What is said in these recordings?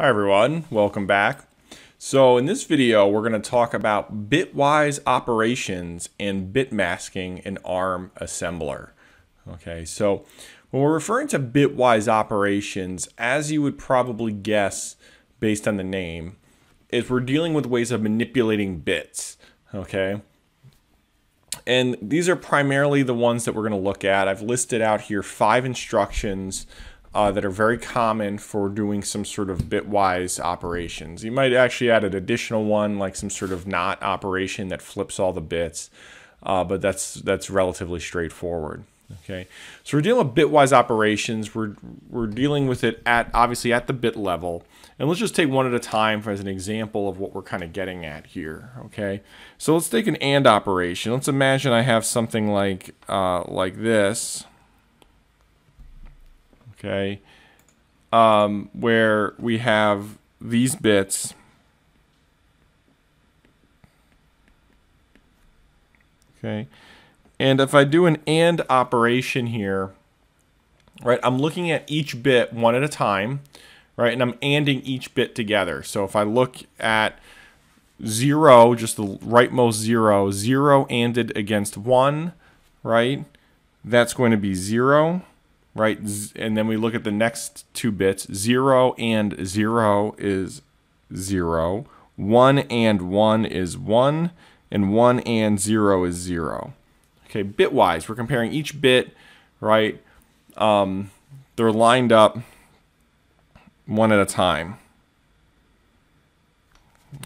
Hi everyone, welcome back. So in this video, we're going to talk about bitwise operations and bit masking in ARM assembler. Okay, so when we're referring to bitwise operations, as you would probably guess based on the name, is we're dealing with ways of manipulating bits. Okay, and these are primarily the ones that we're going to look at. I've listed out here five instructions uh, that are very common for doing some sort of bitwise operations. You might actually add an additional one, like some sort of NOT operation that flips all the bits, uh, but that's that's relatively straightforward. Okay, so we're dealing with bitwise operations. We're we're dealing with it at obviously at the bit level, and let's just take one at a time as an example of what we're kind of getting at here. Okay, so let's take an AND operation. Let's imagine I have something like uh, like this okay, um, where we have these bits. Okay, and if I do an AND operation here, right, I'm looking at each bit one at a time, right, and I'm ANDing each bit together. So if I look at zero, just the rightmost zero, zero ANDed against one, right, that's going to be zero right? And then we look at the next two bits. 0 and 0 is 0. 1 and 1 is 1. And 1 and 0 is 0. Okay, bitwise, we're comparing each bit, right? Um, they're lined up one at a time.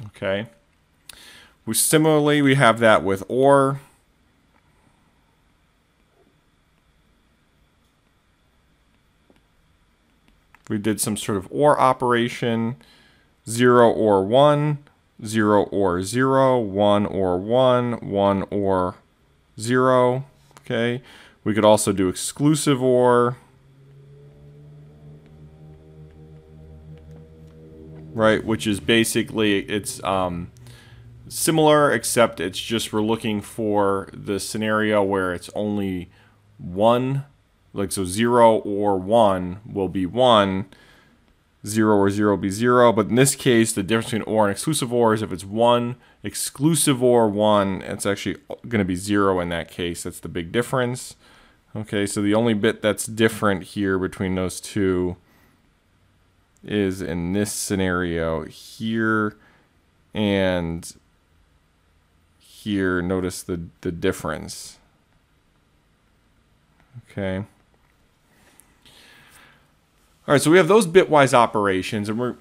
Okay. We similarly we have that with OR. We did some sort of OR operation, 0 or 1, 0 or 0, 1 or 1, 1 or 0, okay? We could also do exclusive OR, right, which is basically, it's um, similar, except it's just we're looking for the scenario where it's only one like so 0 or 1 will be 1 0 or 0 will be 0 but in this case the difference between or and exclusive or is if it's 1 exclusive or 1 it's actually going to be 0 in that case. That's the big difference. Okay so the only bit that's different here between those two is in this scenario here. And here notice the the difference. Okay all right, so we have those bitwise operations, and we're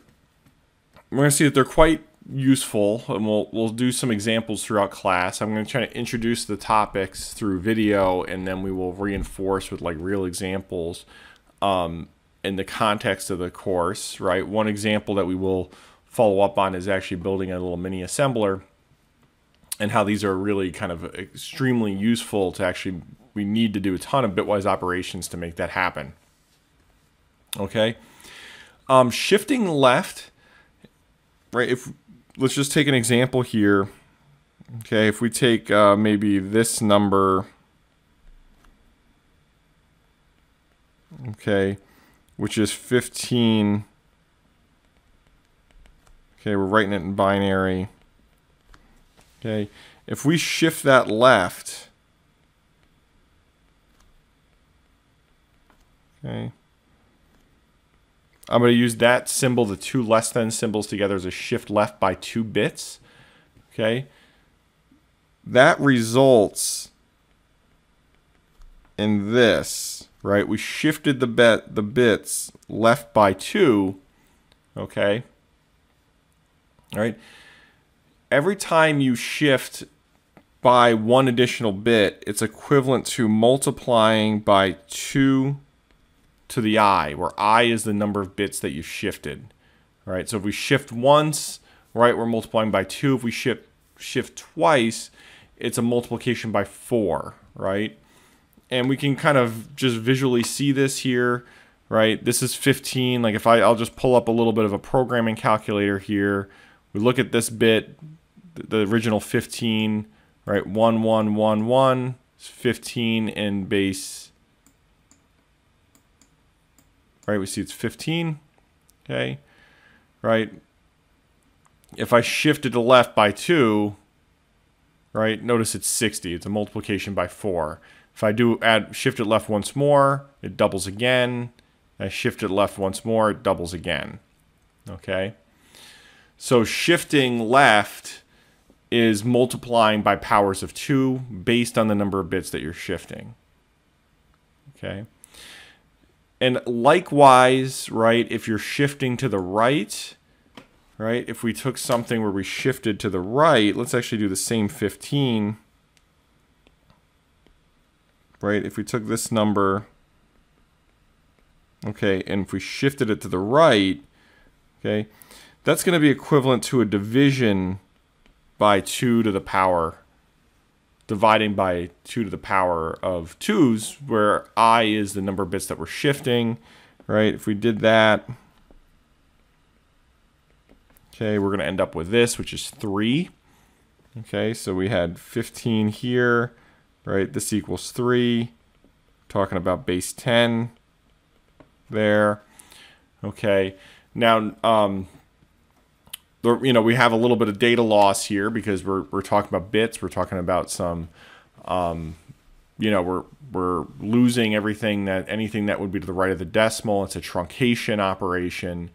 we're going to see that they're quite useful, and we'll we'll do some examples throughout class. I'm going to try to introduce the topics through video, and then we will reinforce with like real examples um, in the context of the course. Right, one example that we will follow up on is actually building a little mini assembler, and how these are really kind of extremely useful to actually. We need to do a ton of bitwise operations to make that happen. Okay. Um, shifting left, right? If let's just take an example here. Okay, if we take uh, maybe this number, okay, which is 15. Okay, we're writing it in binary. Okay, if we shift that left, okay, I'm going to use that symbol, the two less than symbols together as a shift left by two bits. Okay. That results in this, right? We shifted the bet the bits left by two. Okay. All right. Every time you shift by one additional bit, it's equivalent to multiplying by two to the i, where i is the number of bits that you shifted. All right, so if we shift once, right, we're multiplying by 2. If we shift, shift twice, it's a multiplication by 4, right? And we can kind of just visually see this here, right? This is 15. Like if I, I'll just pull up a little bit of a programming calculator here. We look at this bit, the original 15, right? 1, 1, 1, 1, 15 in base right? We see it's 15, okay? right? If I shift it to left by 2, right, notice it's 60. It's a multiplication by 4. If I do add shift it left once more, it doubles again. I shift it left once more, it doubles again. Okay? So shifting left is multiplying by powers of 2 based on the number of bits that you're shifting. Okay? And likewise, right, if you're shifting to the right, right, if we took something where we shifted to the right, let's actually do the same 15 right? If we took this number, okay, and if we shifted it to the right, okay, that's going to be equivalent to a division by 2 to the power, dividing by 2 to the power of 2's, where i is the number of bits that we're shifting, right? If we did that, okay, we're going to end up with this, which is 3. Okay, so we had 15 here, right? This equals 3. Talking about base 10 there. Okay. Now, um, you know, we have a little bit of data loss here because we're, we're talking about bits. We're talking about some, um, you know, we're, we're losing everything that, anything that would be to the right of the decimal. It's a truncation operation,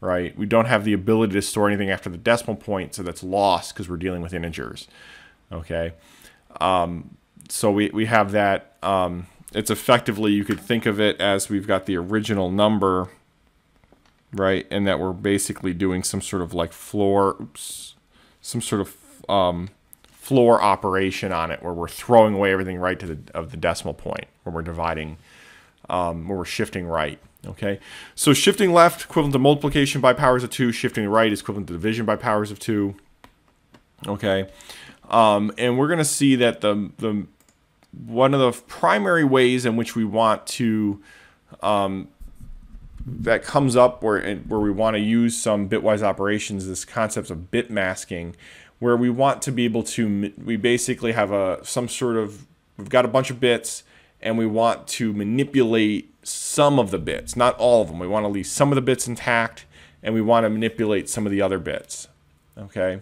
right? We don't have the ability to store anything after the decimal point, so that's lost because we're dealing with integers, okay? Um, so we, we have that. Um, it's effectively, you could think of it as we've got the original number, right? And that we're basically doing some sort of like floor, oops, some sort of um, floor operation on it where we're throwing away everything right to the, of the decimal point, where we're dividing, um, where we're shifting right. Okay, so shifting left equivalent to multiplication by powers of 2, shifting right is equivalent to division by powers of 2. Okay, um, and we're going to see that the, the one of the primary ways in which we want to um, that comes up where where we want to use some bitwise operations this concept of bit masking where we want to be able to we basically have a some sort of we've got a bunch of bits and we want to manipulate some of the bits not all of them we want to leave some of the bits intact and we want to manipulate some of the other bits okay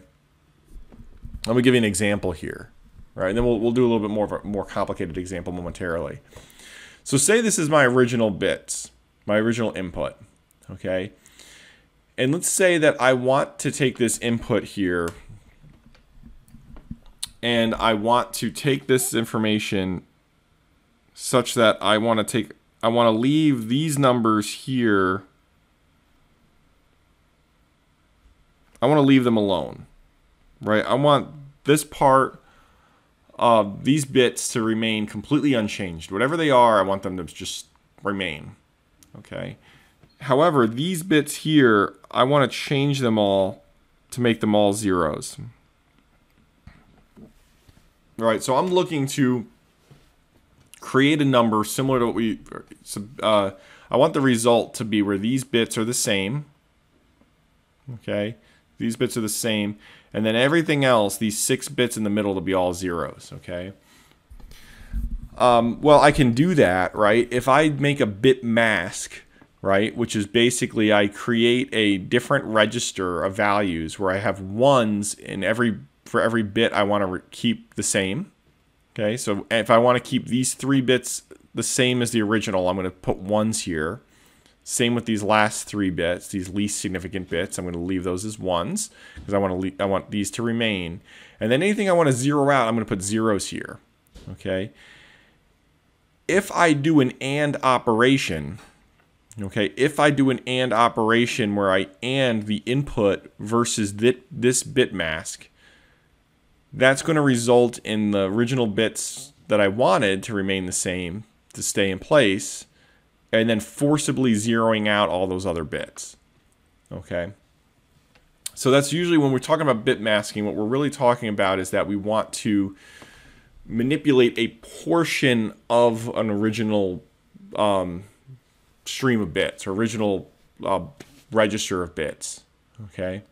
let me give you an example here right? And then we'll, we'll do a little bit more of a more complicated example momentarily. So say this is my original bits, my original input, okay? And let's say that I want to take this input here and I want to take this information such that I want to take, I want to leave these numbers here. I want to leave them alone, right? I want this part of these bits to remain completely unchanged. Whatever they are, I want them to just remain. Okay. However, these bits here, I want to change them all to make them all zeros. All right, so I'm looking to create a number similar to what we, uh, I want the result to be where these bits are the same. Okay, these bits are the same. And then everything else, these six bits in the middle, to be all zeros, okay? Um, well, I can do that, right? If I make a bit mask, right, which is basically I create a different register of values where I have ones in every for every bit I want to keep the same. Okay, so if I want to keep these three bits the same as the original, I'm going to put ones here. Same with these last three bits, these least significant bits. I'm going to leave those as ones because I want to I want these to remain. And then anything I want to zero out, I'm going to put zeros here. Okay. If I do an AND operation, okay, if I do an AND operation where I AND the input versus this bit mask, that's going to result in the original bits that I wanted to remain the same, to stay in place and then forcibly zeroing out all those other bits. Okay. So that's usually when we're talking about bit masking, what we're really talking about is that we want to manipulate a portion of an original um, stream of bits or original uh, register of bits. Okay.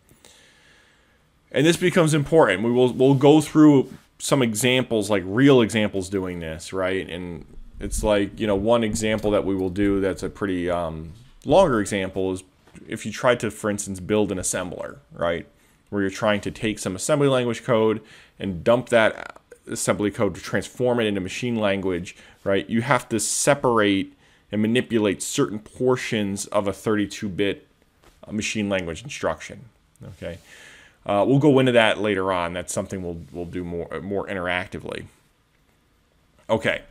And this becomes important. We will we'll go through some examples, like real examples doing this, right? And it's like, you know, one example that we will do that's a pretty um, longer example is if you try to, for instance, build an assembler, right, where you're trying to take some assembly language code and dump that assembly code to transform it into machine language, right, you have to separate and manipulate certain portions of a 32-bit uh, machine language instruction. Okay, uh, we'll go into that later on. That's something we'll we'll do more more interactively. Okay,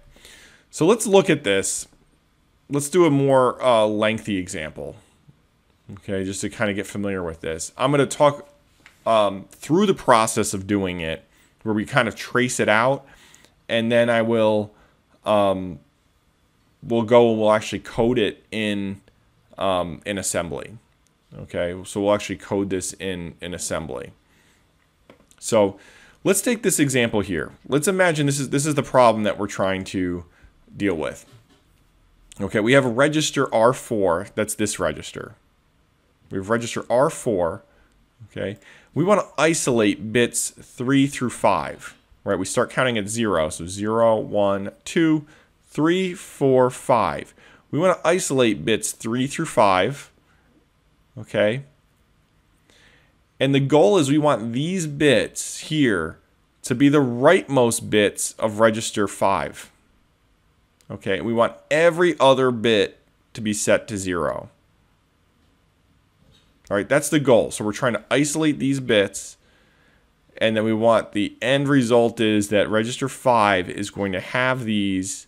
so let's look at this. Let's do a more uh, lengthy example. Okay, just to kind of get familiar with this. I'm going to talk um, through the process of doing it, where we kind of trace it out, and then I will um, we'll go and we'll actually code it in um, in assembly. Okay, so we'll actually code this in in assembly. So let's take this example here. Let's imagine this is this is the problem that we're trying to deal with. Okay, we have a register R4, that's this register. We have register R4, okay? We want to isolate bits 3 through 5, right? We start counting at 0, so 0, 1, 2, 3, 4, 5. We want to isolate bits 3 through 5, okay? And the goal is we want these bits here to be the rightmost bits of register 5. Okay, we want every other bit to be set to 0. All right, that's the goal. So we're trying to isolate these bits. And then we want the end result is that register 5 is going to have these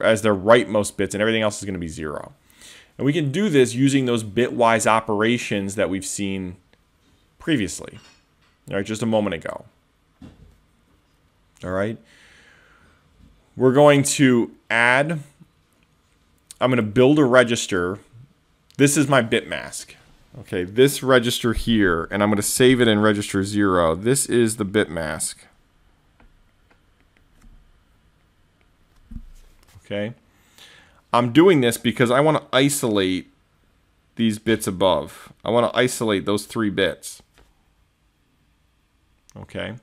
as their rightmost bits, and everything else is going to be 0. And we can do this using those bitwise operations that we've seen previously, all right, just a moment ago. All right. We're going to add, I'm going to build a register. This is my bit mask. Okay, this register here, and I'm going to save it in register 0. This is the bit mask. Okay. I'm doing this because I want to isolate these bits above. I want to isolate those three bits. Okay.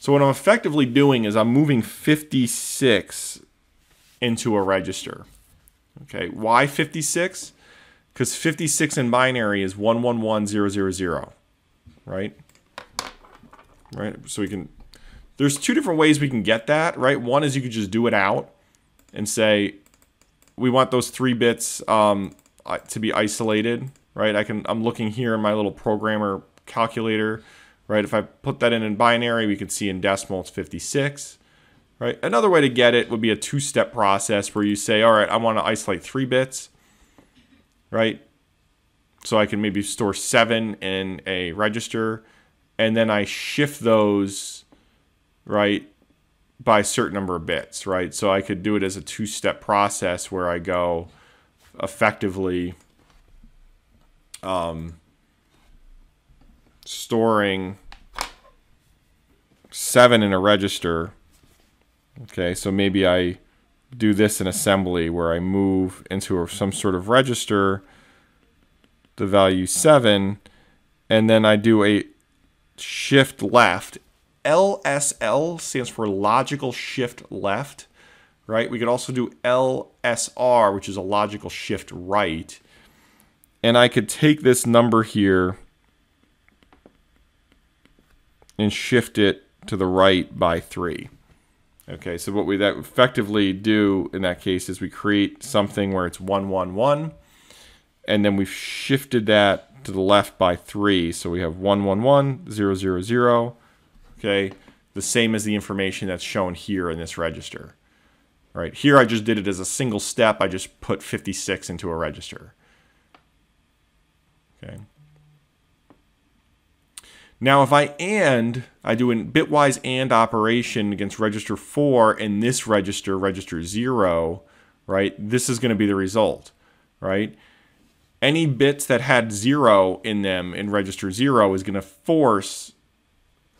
So what I'm effectively doing is I'm moving 56 into a register. Okay. Why 56? Because 56 in binary is 111000, right? Right. So we can, there's two different ways we can get that, right? One is you could just do it out and say, we want those three bits um, to be isolated, right? I can, I'm looking here in my little programmer calculator, right? If I put that in in binary, we can see in decimal it's 56, right? Another way to get it would be a two-step process where you say, all right, I want to isolate three bits, right? So I can maybe store seven in a register, and then I shift those, right, by a certain number of bits, right? So I could do it as a two-step process where I go effectively um, storing seven in a register. Okay, so maybe I do this in assembly where I move into some sort of register the value 7 and then I do a shift left LSL stands for logical shift left, right? We could also do LSR, which is a logical shift right. And I could take this number here and shift it to the right by 3. Okay, so what we that effectively do in that case is we create something where it's 111, and then we've shifted that to the left by 3. So we have 111, 000, 0, okay? The same as the information that's shown here in this register. Right here I just did it as a single step. I just put 56 into a register. Okay. Now if I AND, I do a bitwise AND operation against register 4 and this register, register 0, right? This is going to be the result, right? Any bits that had 0 in them in register 0 is going to force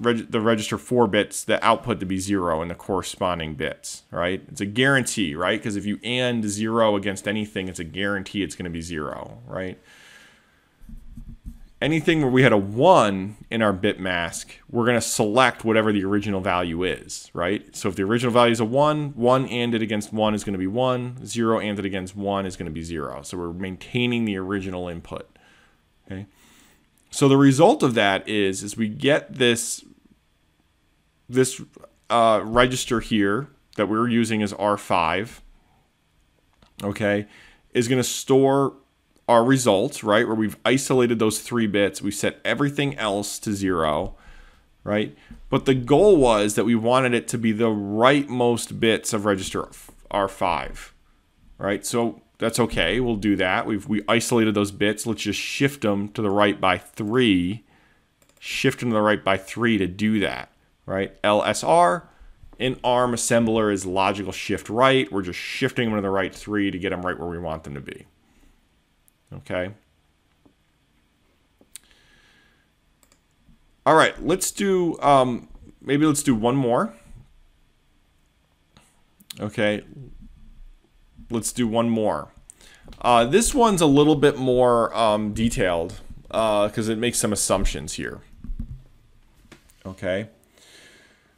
reg the register 4 bits, the output to be 0 in the corresponding bits, right? It's a guarantee, right? Because if you AND 0 against anything, it's a guarantee it's going to be 0, right? Anything where we had a 1 in our bit mask, we're going to select whatever the original value is, right? So if the original value is a 1, 1 ANDed against 1 is going to be 1, 0 ANDed against 1 is going to be 0. So we're maintaining the original input, okay? So the result of that is, is we get this, this uh, register here that we are using as R5, okay, is going to store our results, right? Where we've isolated those three bits, we set everything else to zero, right? But the goal was that we wanted it to be the rightmost bits of register R5, right? So that's okay. We'll do that. We've we isolated those bits. Let's just shift them to the right by three. Shift them to the right by three to do that, right? LSR in ARM assembler is logical shift right. We're just shifting them to the right three to get them right where we want them to be. Okay. All right, let's do, um, maybe let's do one more. Okay, let's do one more. Uh, this one's a little bit more um, detailed because uh, it makes some assumptions here. Okay.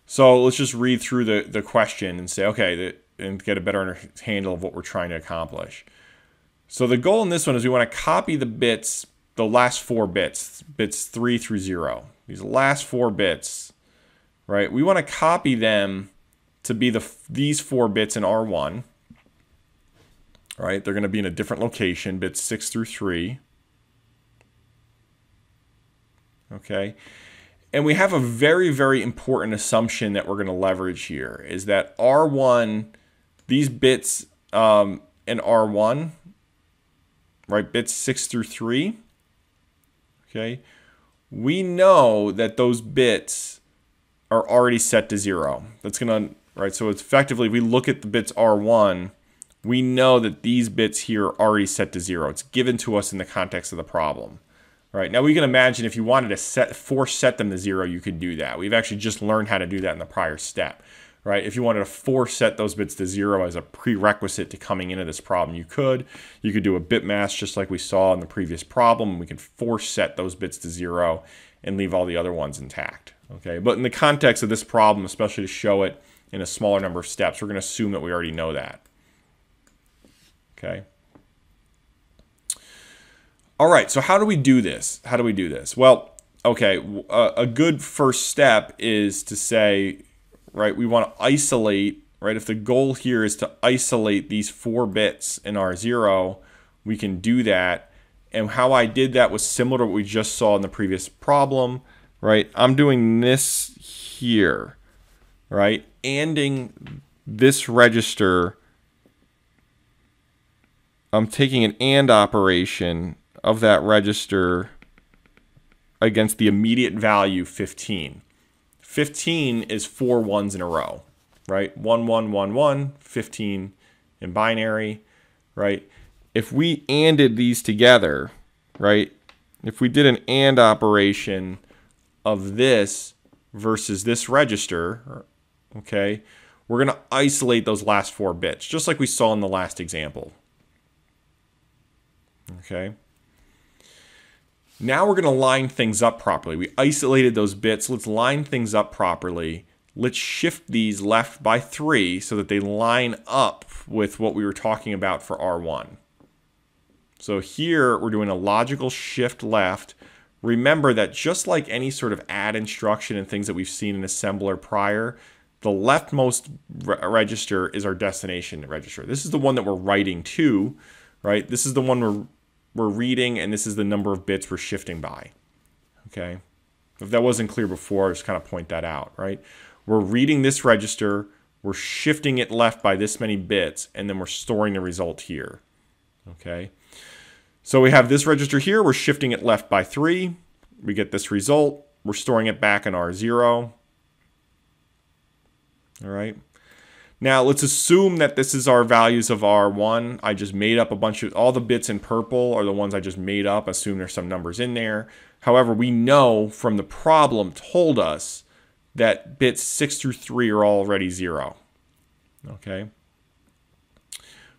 So let's just read through the, the question and say, okay, the, and get a better handle of what we're trying to accomplish. So the goal in this one is we want to copy the bits, the last four bits, bits three through zero. These last four bits, right? We want to copy them to be the these four bits in R1, right? They're going to be in a different location, bits six through three. Okay. And we have a very, very important assumption that we're going to leverage here is that R1, these bits um, in R1 right? Bits 6 through 3. Okay. We know that those bits are already set to 0. That's going to, right? So it's effectively, if we look at the bits R1, we know that these bits here are already set to 0. It's given to us in the context of the problem. Right now we can imagine if you wanted to set force set them to zero, you could do that. We've actually just learned how to do that in the prior step right? If you wanted to force set those bits to zero as a prerequisite to coming into this problem, you could. You could do a bit mask just like we saw in the previous problem. We can force set those bits to zero and leave all the other ones intact, okay? But in the context of this problem, especially to show it in a smaller number of steps, we're going to assume that we already know that, okay? All right, so how do we do this? How do we do this? Well, okay, a good first step is to say, right? We want to isolate, right? If the goal here is to isolate these four bits in R0, we can do that. And how I did that was similar to what we just saw in the previous problem, right? I'm doing this here, right? Anding this register, I'm taking an AND operation of that register against the immediate value 15. 15 is four ones in a row, right? 1, 1, 1, 1, 15 in binary, right? If we ANDed these together, right? If we did an AND operation of this versus this register, okay, we're going to isolate those last four bits, just like we saw in the last example. Okay. Now we're going to line things up properly. We isolated those bits. Let's line things up properly. Let's shift these left by 3 so that they line up with what we were talking about for R1. So here we're doing a logical shift left. Remember that just like any sort of add instruction and things that we've seen in assembler prior, the leftmost re register is our destination register. This is the one that we're writing to, right? This is the one we're we're reading and this is the number of bits we're shifting by. Okay. If that wasn't clear before, I just kind of point that out, right? We're reading this register, we're shifting it left by this many bits, and then we're storing the result here. Okay. So we have this register here, we're shifting it left by three. We get this result. We're storing it back in R0. All right. Now let's assume that this is our values of R1. I just made up a bunch of, all the bits in purple are the ones I just made up, assume there's some numbers in there. However, we know from the problem told us that bits 6 through 3 are already 0. Okay?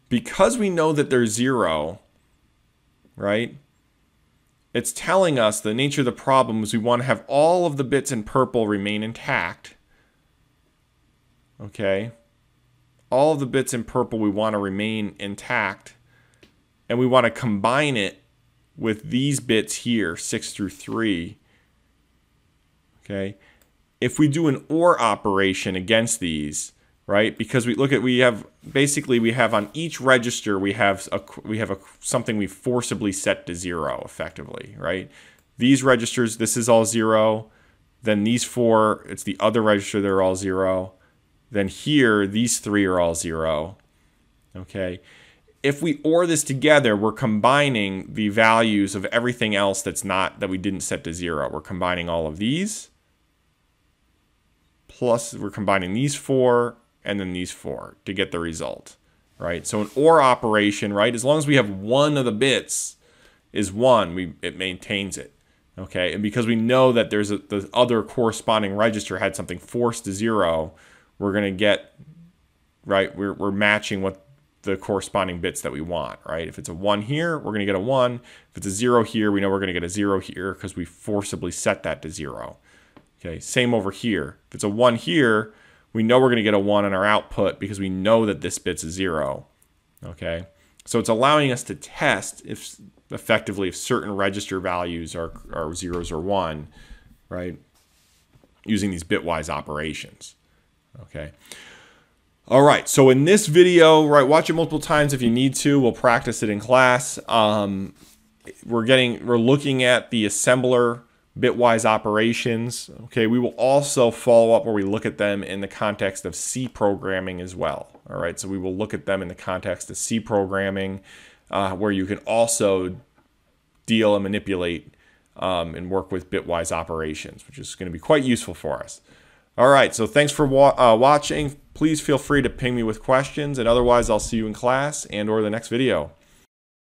Because we know that they're 0, right? it's telling us the nature of the problem is we want to have all of the bits in purple remain intact. Okay. All the bits in purple we want to remain intact. And we want to combine it with these bits here, 6 through 3. Okay. If we do an OR operation against these, right? Because we look at we have basically we have on each register we have a we have a something we forcibly set to zero effectively, right? These registers this is all zero, then these four it's the other register they're all zero. Then here these three are all zero. Okay? If we OR this together, we're combining the values of everything else that's not that we didn't set to zero. We're combining all of these plus we're combining these four and then these four to get the result, right? So an OR operation, right, as long as we have one of the bits is one, we it maintains it, okay? And because we know that there's a, the other corresponding register had something forced to zero, we're going to get, right, we're, we're matching what the corresponding bits that we want, right? If it's a 1 here, we're going to get a 1. If it's a 0 here, we know we're going to get a 0 here because we forcibly set that to 0. Okay, same over here. If it's a 1 here, we know we're going to get a 1 on our output because we know that this bit's a 0. Okay, so it's allowing us to test if effectively if certain register values are, are zeros or 1, right, using these bitwise operations. Okay. All right, so in this video, right, watch it multiple times if you need to. We'll practice it in class. Um, we're getting, we're looking at the assembler bitwise operations. Okay, we will also follow up where we look at them in the context of C programming as well. All right, so we will look at them in the context of C programming, uh, where you can also deal and manipulate um, and work with bitwise operations, which is going to be quite useful for us. All right, so thanks for wa uh, watching. Please feel free to ping me with questions, and otherwise I'll see you in class and or the next video.